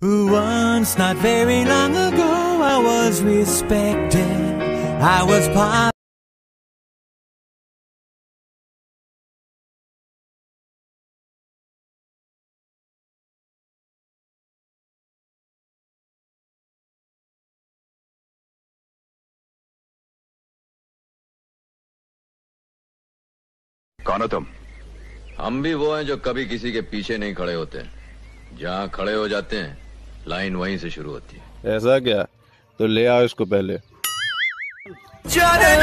Once, not very long ago, I was respected. I was pop. कौन हो तुम? हम भी वो हैं जो कभी किसी के पीछे नहीं खड़े होते। जहाँ खड़े हो जाते हैं लाइन वहीं से शुरू होती है। ऐसा क्या? तो ले आओ इसको पहले। चले